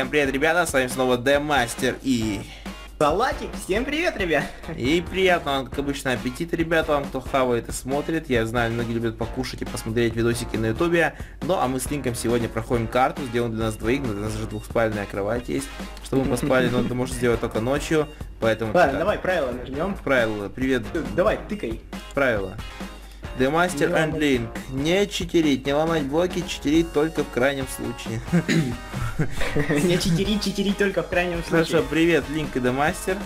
Всем привет, ребята, с вами снова Демастер и... Салатик, всем привет, ребят! И приятного как обычно, аппетита, ребята, вам, кто хавает и смотрит. Я знаю, многие любят покушать и посмотреть видосики на ютубе. Ну, а мы с Линком сегодня проходим карту, сделан для нас двоих, но для нас же двухспальная кровать есть, чтобы мы поспали, но это можно сделать только ночью, поэтому... Ладно, давай правила нажмем. Правила, привет. Давай, тыкай. Правила. Демастер and Link. Не читерить, не ломать блоки, читерить только в крайнем случае. Не читерить, читерить только в крайнем случае. Хорошо, привет, Линк и Демастер.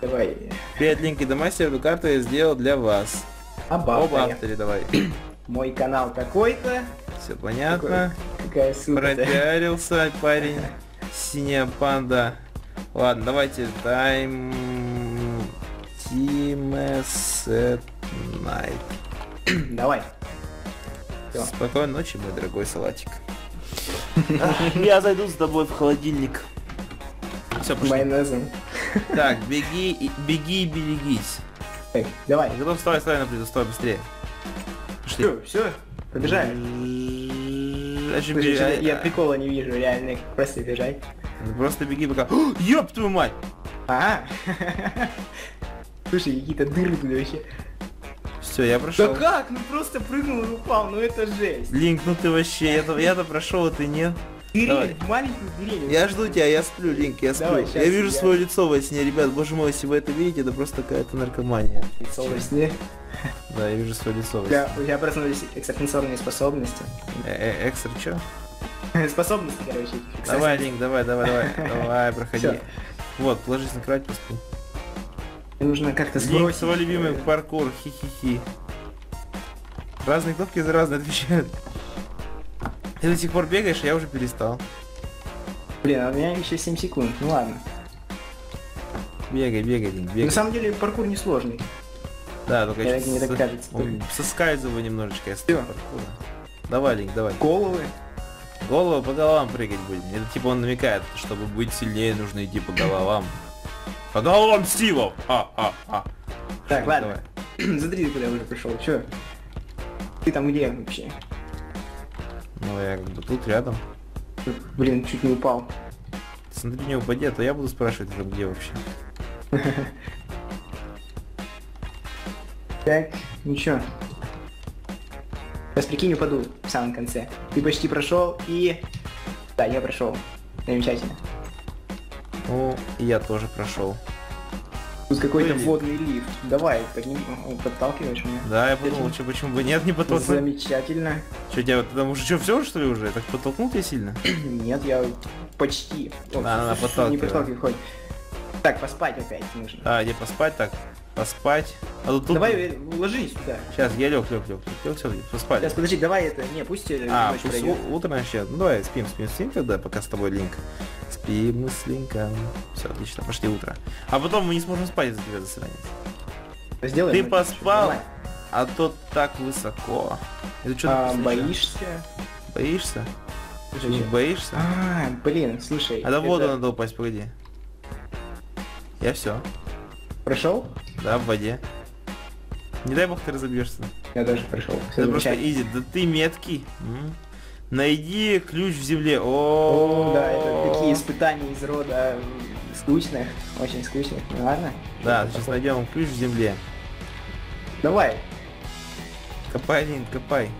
Давай. Привет, Линк и Демастер, эту карту я сделал для вас. Об авторе. авторе давай. Мой канал такой-то. Все понятно. Какая ссылка Пропиарился парень. Синяя панда. Ладно, давайте тайм... Team Set Night. Давай. Всё. Спокойной ночи, мой дорогой салатик. Я зайду с тобой в холодильник. Все, пошли. Майонезом. Так, беги, и- беги и берегись. Так, давай. Готов, вставай, вставай на плиту, вставай быстрее. Пошли. Все, все, побежали. А Слушай, бе- что-то а- я прикола не вижу, реально, просто бежать. Просто беги пока. О, Ёб твою мать! А, Слушай, какие-то дыры тут вообще. Все, я Да прошел. как? Ну просто прыгнул и упал, ну это жесть. Линк, ну ты вообще, я-то, я-то прошел, а ты нет. Давай. Дырень, маленькую дырень. Я жду тебя, я сплю, Линк, я сплю. Давай, я вижу я- свое лицо во сне, ребят, боже мой, если вы это видите, это просто какая-то наркомания. Лицо во сне. Да, я вижу свое лицо во сне. у тебя проснулись экстрасенсорные способности. Э, э, Экстра, чё? Способности, короче. Давай, Линк, давай, давай, давай, давай, проходи. Вот, ложись на кровать, поспи. Нужно как-то сбросить. свой любимый паркур, хи-хи-хи. Разные кнопки за разные отвечают. Ты до сих пор бегаешь, а я уже перестал. Блин, а у меня еще 7 секунд. Ну ладно. Бегай, бегай, бегай. На самом деле паркур несложный. Да, только Я- мне так кажется. соскальзываю немножечко, я с Всё. паркура. Давай, Линк, давай. Головы. Голову по головам прыгать будем. Это типа он намекает, чтобы быть сильнее, нужно идти по головам. По головам Стивов! А, а, а. Так, ладно. Смотри, куда я уже пришел. Че? Ты там где вообще? Ну я как бы тут рядом. Блин, чуть не упал. Смотри, не упади, а то я буду спрашивать, там где вообще. Так, ничего. Сейчас прикинь, упаду в самом конце. Ты почти прошел и... Да, я прошел. Замечательно. Ну, и я тоже прошел. Тут какой-то водный лифт. Давай, подним... подталкиваешь меня. Да, я подумал, что почему бы нет, не подтолкнул. Замечательно. Что, тебя ты там уже что, все что ли уже? Так подтолкнул тебя сильно? Нет, я почти. О, Да, она Не подталкивает. подталкивай, хоть. Так, поспать опять нужно. А, где поспать так? Поспать. А тут, тут... Давай, ложись сюда. Сейчас, я лег, лег, лег, лег, все, поспали. Сейчас, подожди, давай это, не, пусть э, А, ночь пусть пройдет. у- утро начнет. Ну давай, спим, спим, спим тогда, пока с тобой Линк. Спим мы с Линком. Все, отлично, пошли утро. А потом мы не сможем спать из-за тебя, засранец. Сделаем Ты поспал, а то так высоко. Это что А, боишься? Боишься? Ты не боишься? А, блин, слушай. А до это воду надо упасть, погоди. Я все. Прошел? Да, в воде. Не дай бог ты разобьешься. Я тоже прошел. Это просто изи. Да ты меткий. М. Найди ключ в земле. О, да, это такие испытания из рода скучных, очень скучных. Ну ладно. Да, сейчас найдем ключ в земле. Давай. Копай, Лин, копай.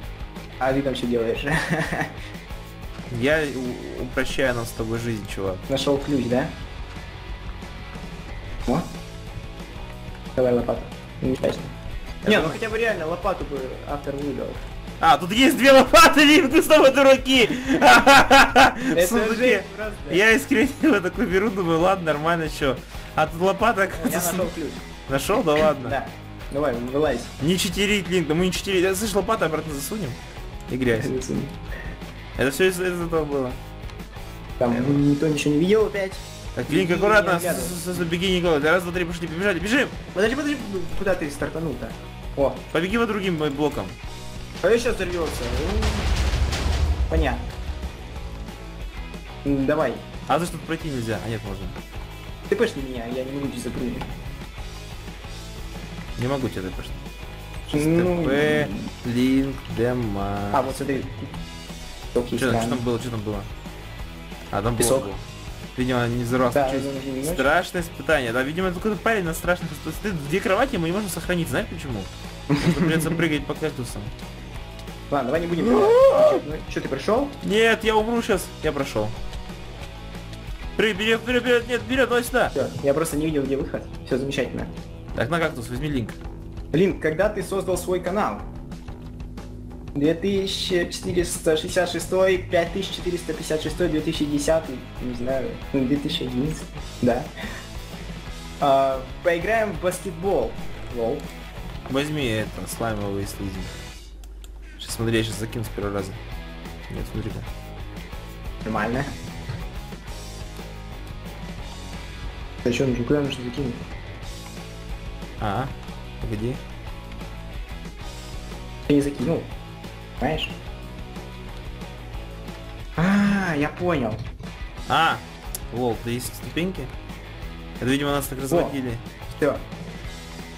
А ты там что делаешь? Я упрощаю нам с тобой жизнь, чувак. Нашел ключ, да? О. Давай лопату. Замечательно. Не, ну хотя бы реально лопату бы автор выдал. А, тут есть две лопаты, Лин, ты снова дураки! Это Сундуки. Я искренне его такой беру, думаю, ладно, нормально, что. А тут лопата, оказывается, нашел ключ. Нашел, да ладно. Да. Давай, вылазь. Не читерить, Линк, да мы не читерить. Я слышь, лопату обратно засунем. И грязь. Это все из из этого было. Там никто ничего не видел опять. Так, Линк, аккуратно, с- с- с- беги, Николай. Раз, два, три, пошли, побежали, бежим. Подожди, подожди, куда ты стартанул-то? О, Побеги по другим б- блокам. А я сейчас взорвется. Понятно. М, Давай. А за что тут пройти нельзя? А нет, можно. Ты пошли меня, я не могу здесь запрыгнуть. Не могу тебя пошли. Ну, Линк, Дема. А, вот смотри. Топ есть Что там. там было, что там было? А, там Песок. было. Видимо, не взорвался. Да, ну. Страшное испытание. Да, видимо, какой-то парень на страшных... Ты- Две кровати мы не можем сохранить. Знаешь почему? Что Придется прыгать по кактусам. Ладно, давай не будем. Ну, что, ты пришел? Нет, я умру сейчас. Я прошел. Вперед, вперед, нет, вперед, давай сюда. Все, я просто не видел, где выход. Все замечательно. Так, на кактус, возьми линк. Блин, когда ты создал свой канал? 2466, 5456, 2010, не знаю, ну, 2011, да. А, поиграем в баскетбол. Лол. Возьми это, слаймовый слизи. Смотри, я сейчас закину с первого раза. Нет, смотри-ка. Нормально. А что нужно? Куда нужно закинуть? А, погоди. Ты не закинул. Понимаешь? А, я понял. А, лол, да есть ступеньки? Это, видимо, нас так разводили. Все.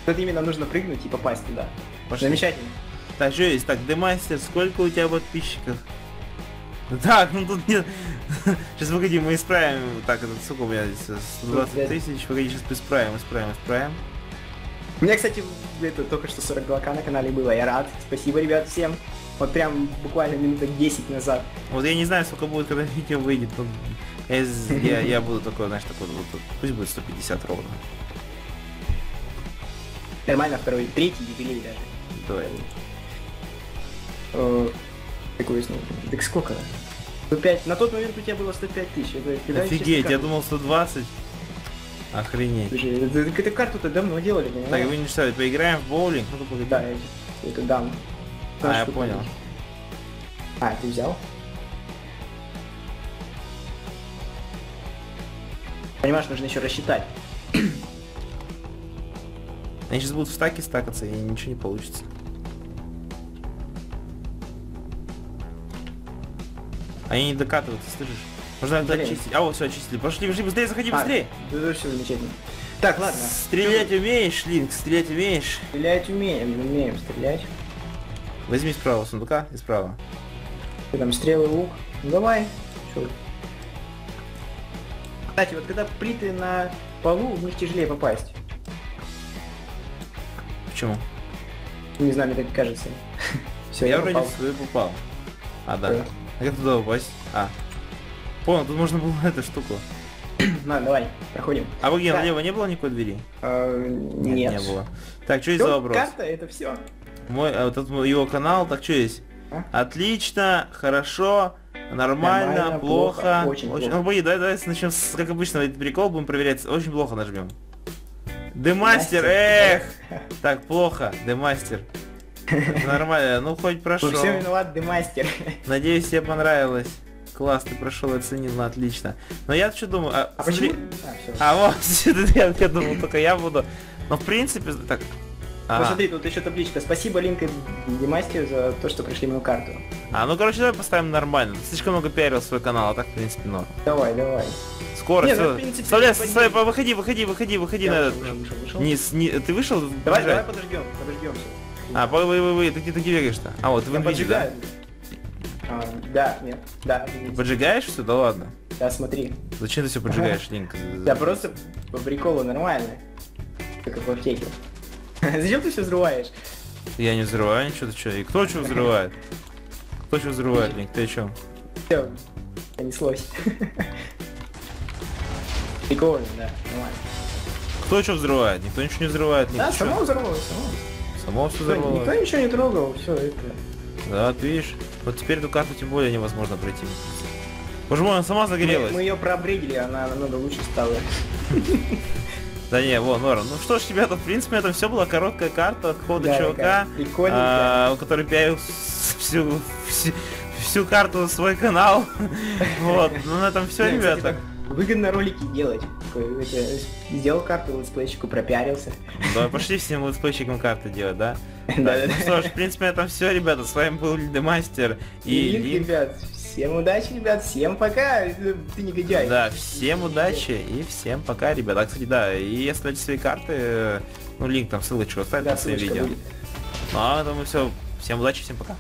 Тут именно нужно прыгнуть и попасть туда. Пошли. Замечательно. Так, что есть? Так, Демастер, сколько у тебя подписчиков? Так, ну тут нет. Сейчас погоди, мы исправим. Так, это сколько у меня здесь? 120 пять. тысяч. Погоди, сейчас исправим, исправим, исправим. У меня, кстати, это только что 42к на канале было. Я рад. Спасибо, ребят, всем. Вот прям буквально минуток 10 назад. Вот я не знаю, сколько будет, когда видео выйдет. но я, я, буду такой, знаешь, такой, вот, вот, пусть будет 150 ровно. Нормально, второй, третий юбилей даже. Давай. Э, Какой снова? Так сколько? 105. На тот момент у тебя было 105 тысяч. Это, Офигеть, я думал 120. Охренеть. Слушай, это- это- эту карту-то давно делали, Так, понимаешь? вы не читали, поиграем в боулинг? Ну-ка, погоди. Да, я это дам. А, я Что понял. А, ты взял? Понимаешь, нужно еще рассчитать. Они сейчас будут в стаке стакаться, и ничего не получится. Они не докатываются, слышишь? Можно это очистить. А вот все очистили. Пошли, пошли, быстрее, заходи, быстрее. А, да, все замечательно. Так, ладно. Стрелять умеешь, Линк, стрелять умеешь. Стрелять умеем, умеем стрелять. Возьми справа сундука и справа. Ты там стрелы, лук. Ну давай. Чё? Кстати, вот когда плиты на полу, в них тяжелее попасть. Почему? Не знаю, мне так кажется. Все, я я, вроде попал. попал. А, да. Да. А как туда упасть? А. Понял, тут можно было эту штуку. На, давай, проходим. А вы где, Да. налево не было никакой двери? А, нет. не было. Так, что есть Всё, за вопрос? Карта, это все. Мой, а, вот этот мой- его канал, так что есть? А? Отлично, хорошо, нормально, Нормально, плохо, плохо, очень плохо. Ну, бои, давай, давай начнем с, как обычно, этот прикол будем проверять. Очень плохо нажмем. Демастер, эх! Так, плохо, демастер. Нормально, ну хоть прошел. Во всем виноват демастер. Надеюсь, тебе понравилось. Класс, ты прошел, оценил, ну, отлично. Но я что думаю, а, А смотри- почему? А. А вот, я, я думал, только я буду. Но в принципе, так. Ага. Посмотри, тут еще табличка. Спасибо, Линк и Демастер, за то, что пришли мою карту. А, ну короче, давай поставим нормально. Ты слишком много пиарил свой канал, а так, в принципе, норм. Давай, давай. Скоро, Не, всё. ну, принципе, Вставляй, не вставляй, выходи, выходи, выходи, выходи Я на вышел, этот. вышел, вышел. Не, с- не- ты вышел? Давай, Бежать. давай подождем, подождем. А, вы, вы, вы, вы, ты ты где бегаешь-то? А, вот, ты в инвизе, да? А, да, нет, да, Поджигаешь все? Да ладно. да, смотри. Зачем ты все поджигаешь, Линк? Да просто по приколу нормально. Как в аптеке. Зачем ты все взрываешь? Я не взрываю ничего, ты что? И кто что взрывает? Кто что взрывает, Линк? Ты о чем? Все, понеслось. Прикольно, да, нормально. Кто что взрывает? Никто ничего не взрывает, Линк. Да, ты само взорвалось, само. Само все взорвалось. никто ничего не трогал, все это. Да, ты видишь? Вот теперь эту карту тем более невозможно пройти. Боже мой, она сама загорелась. Мы, ее проапгрейдили, она намного лучше стала. Да не, вон, Нора, ну что ж, ребята, в принципе, это все была короткая карта от какого-то Да, чувака, а, у который пиарил с- всю, всю, всю карту на свой канал. Вот, ну на этом все, ребята. Выгодно ролики делать. Это, Сделал карту летсплейщику, пропиарился. Давай пошли всем летсплейщикам карты делать, да? Да-да-да. Ну что ж, в принципе, на этом все, ребята. С вами был Лидемастер и ребят, всем удачи, ребят, всем пока. Ты негодяй. Да, всем удачи и всем пока, ребята. А, кстати, да, и оставьте свои карты, э, ну, линк там, ссылочку оставить Да, на свои видео. будет. Ну, а этом все. Всем удачи, всем пока.